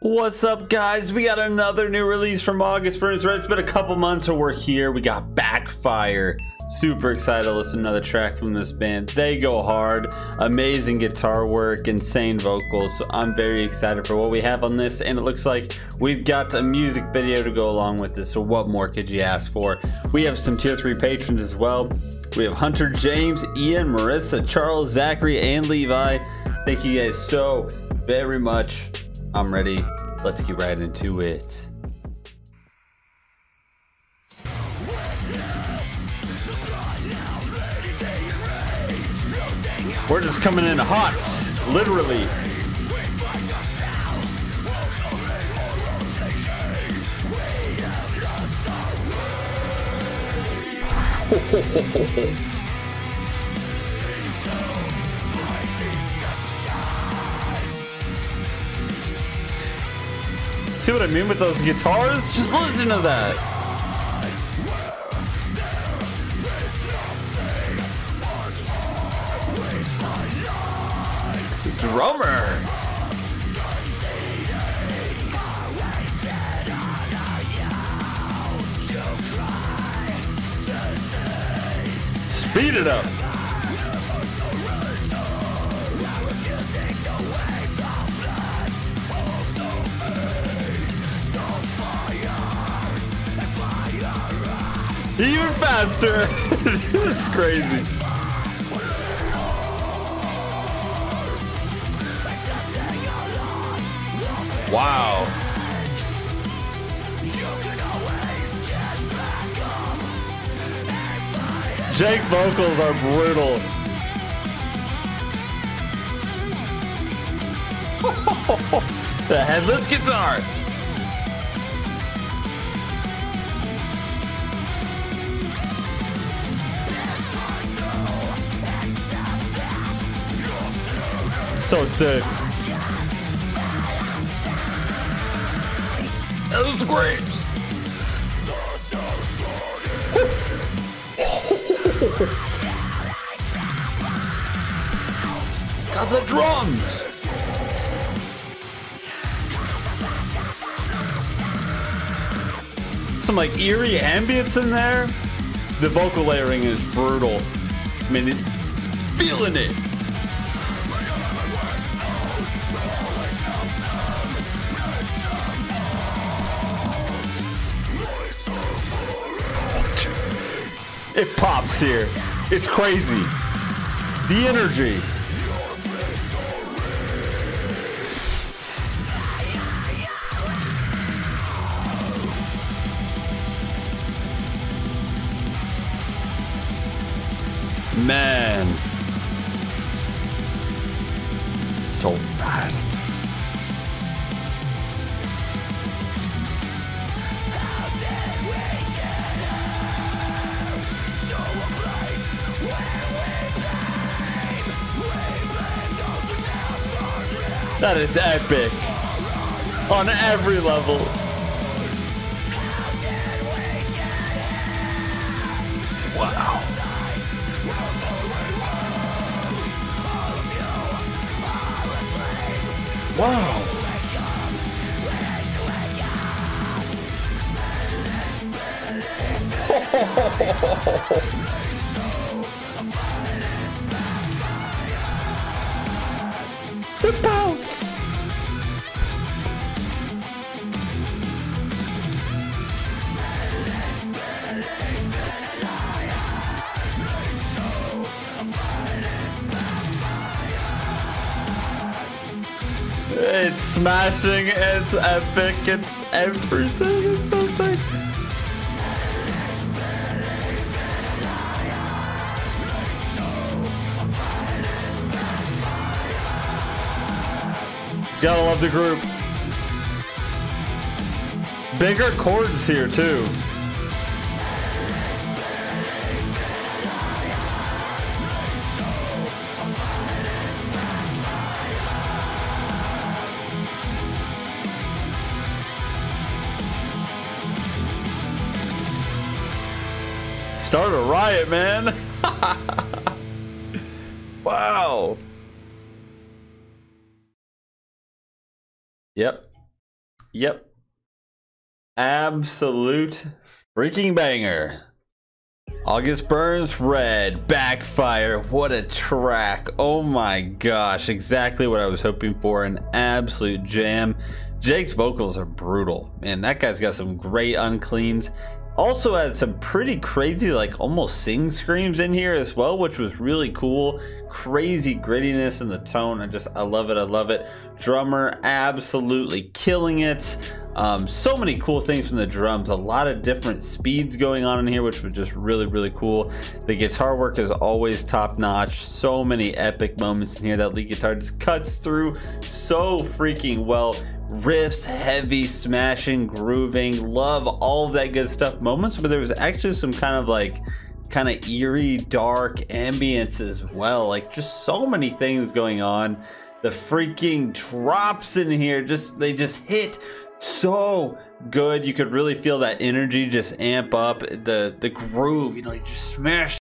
What's up, guys? We got another new release from August Burns Red. It's been a couple months, so we're here. We got Backfire. Super excited to listen to another track from this band. They go hard. Amazing guitar work, insane vocals. So I'm very excited for what we have on this. And it looks like we've got a music video to go along with this. So what more could you ask for? We have some tier 3 patrons as well. We have Hunter, James, Ian, Marissa, Charles, Zachary, and Levi. Thank you guys so very much. I'm ready. Let's get right into it. We're just coming in hot, literally. See what I mean with those guitars? Just listen to that. Drummer. Speed it up. Even faster. it's crazy. Wow. Jake's vocals are brutal. the headless guitar. So sick. Those grapes. Got the drums. Some like eerie ambience in there. The vocal layering is brutal. I mean, feeling it. It pops here. It's crazy. The energy. Man. Fast. That is epic. On every level. Wow. The It's smashing, it's epic, it's everything, it's so sick. Gotta love the group. Bigger chords here too. Start a riot, man. wow. Yep. Yep. Absolute freaking banger. August Burns Red, Backfire. What a track. Oh my gosh. Exactly what I was hoping for. An absolute jam. Jake's vocals are brutal. Man, that guy's got some great uncleans. Also had some pretty crazy, like almost sing screams in here as well, which was really cool. Crazy grittiness in the tone. I just, I love it. I love it. Drummer absolutely killing it. Um, so many cool things from the drums. A lot of different speeds going on in here, which was just really, really cool. The guitar work is always top notch. So many epic moments in here. That lead guitar just cuts through so freaking well riffs, heavy smashing, grooving, love all of that good stuff. Moments where there was actually some kind of like kind of eerie, dark ambience as well. Like just so many things going on. The freaking drops in here, just they just hit so good. You could really feel that energy just amp up. The the groove, you know, you just smash